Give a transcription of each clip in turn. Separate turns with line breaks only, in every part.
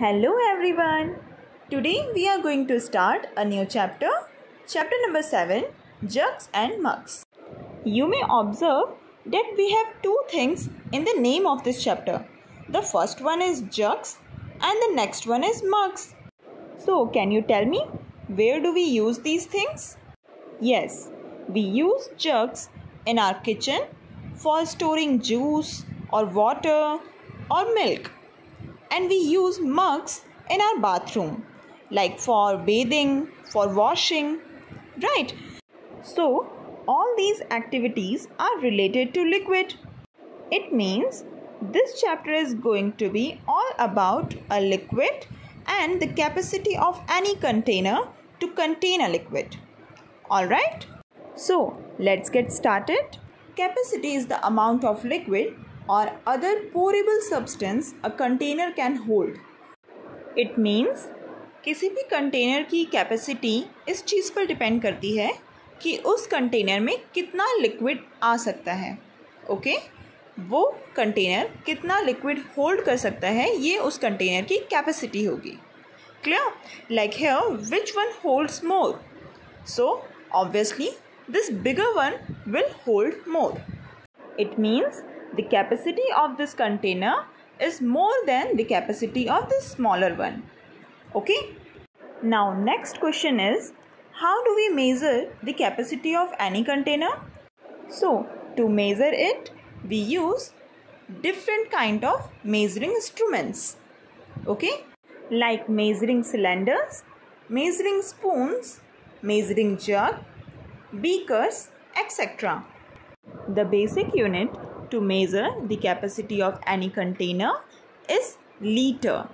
Hello everyone. Today we are going to start a new chapter, chapter number 7, jugs and mugs. You may observe that we have two things in the name of this chapter. The first one is jugs and the next one is mugs. So, can you tell me where do we use these things? Yes, we use jugs in our kitchen for storing juice or water or milk. And we use mugs in our bathroom, like for bathing, for washing, right? So, all these activities are related to liquid. It means this chapter is going to be all about a liquid and the capacity of any container to contain a liquid. Alright? So, let's get started. Capacity is the amount of liquid or other pourable substance a container can hold. It means किसी भी container की capacity इस चीज़ पर depend करती है कि उस container में कितना लिक्विड आ सकता है ओके okay? वो कंटेनर कितना लिक्विड होल्ड कर सकता है, ये उस कंटेनर की कैपेसिटी होगी clear like here which one holds more so obviously this bigger one will hold more. It means the capacity of this container is more than the capacity of the smaller one. Okay. Now next question is how do we measure the capacity of any container? So to measure it we use different kind of measuring instruments. Okay. Like measuring cylinders, measuring spoons, measuring jug, beakers, etc. The basic unit to measure the capacity of any container is liter.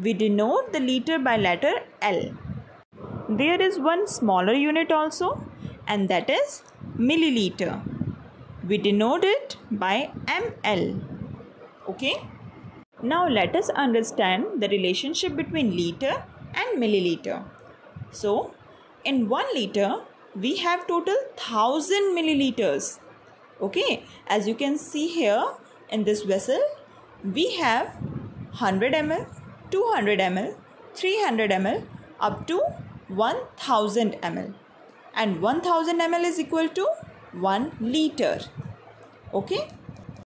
We denote the liter by letter L. There is one smaller unit also and that is milliliter. We denote it by ml. Okay. Now let us understand the relationship between liter and milliliter. So in 1 liter we have total 1000 milliliters okay as you can see here in this vessel we have 100 ml 200 ml 300 ml up to 1000 ml and 1000 ml is equal to 1 liter. Okay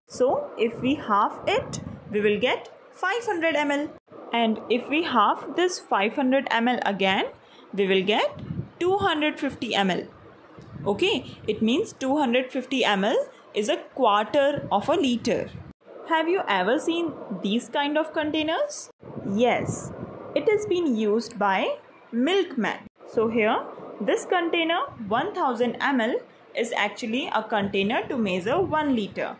so if we half it we will get 500 ml and if we half this 500 ml again we will get 250 ml. Okay, it means 250 ml is a quarter of a liter. Have you ever seen these kind of containers? Yes, it has been used by milkman. So here, this container 1000 ml is actually a container to measure 1 liter.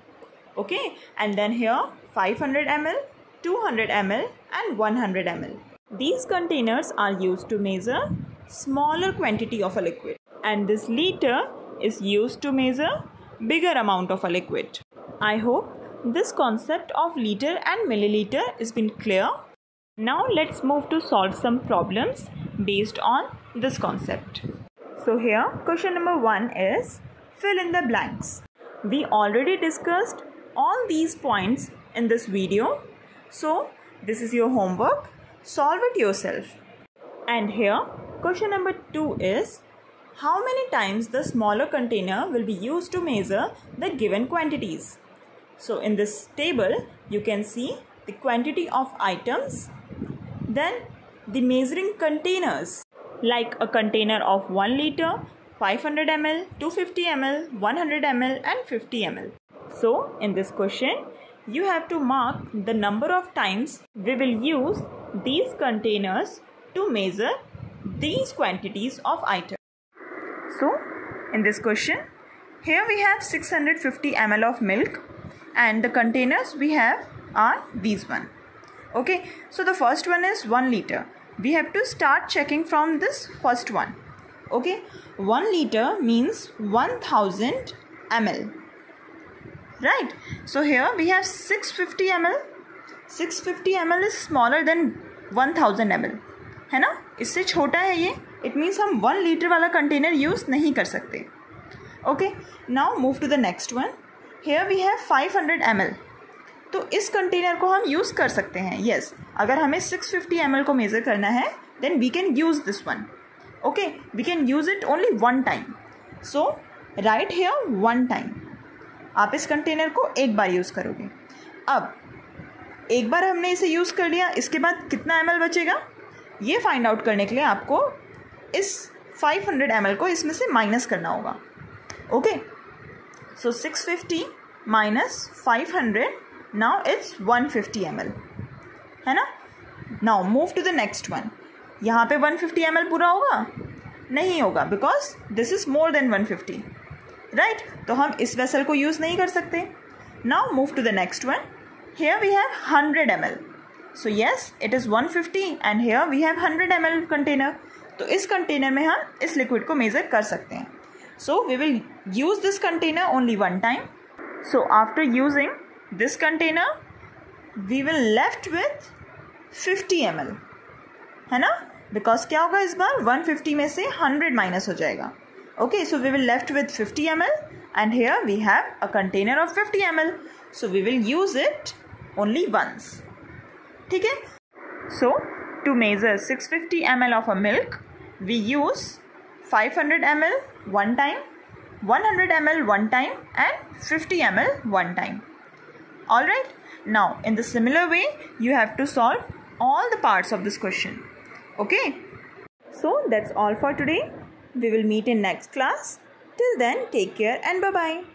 Okay, and then here 500 ml, 200 ml and 100 ml. These containers are used to measure smaller quantity of a liquid and this liter is used to measure bigger amount of a liquid. I hope this concept of liter and milliliter has been clear. Now let's move to solve some problems based on this concept. So here question number 1 is fill in the blanks. We already discussed all these points in this video. So this is your homework. Solve it yourself. And here Question number 2 is how many times the smaller container will be used to measure the given quantities. So in this table you can see the quantity of items then the measuring containers like a container of 1 liter 500 ml 250 ml 100 ml and 50 ml. So in this question you have to mark the number of times we will use these containers to measure these quantities of items. So, in this question, here we have 650 ml of milk and the containers we have are these one. Okay, so the first one is 1 liter. We have to start checking from this first one. Okay, 1 liter means 1000 ml. Right, so here we have 650 ml. 650 ml is smaller than 1000 ml. है ना इससे छोटा है ये it means हम one litre वाला container use नहीं कर सकते। Okay now move to the next one here we have five hundred M L तो इस कंटेनर को हम यूज़ कर सकते हैं। येस yes, अगर हमें सिक्स फिफ्टी एम एल को मेज़र करना है then we can use this one okay we can use it only one time so right here one time आप इस कंटेनर को एक बार यूज़ करोगे। अब एक बार हमने इसे यूज़ कर लिया इसके बाद कितना एम बचेगा? ये फाइंड आउट करने के लिए आपको इस 500 हंड्रेड को इसमें से माइनस करना होगा। Okay so 650 fifty minus 500 now it's 150 M है ना? Now move to the next one यहाँ पे 150 फिफ्टी पूरा होगा? नहीं होगा because this is more than 150 fifty right तो हम इस वेसल को यूज़ नहीं कर सकते। Now move to the next one here we have 100 M L so yes it is 150 and here we have 100 M L container तो इस container में हम इस लिक्विड को मेज़र कर सकते हैं। So we will use this container only one time so after using this container we will left with 50 M L है ना? बिकॉज़ क्या होगा इस बार? 150 में से 100 माइनस हो जाएगा। Okay so we will left with 50 M L and here we have a container of 50 M L so we will use it only once ठीक है? So to measure 650 ml of a milk, we use 500 ml one time, 100 ml one time and 50 ml one time. Alright, now in the similar way you have to solve all the parts of this question. Okay, so that's all for today. We will meet in next class. Till then take care and bye bye.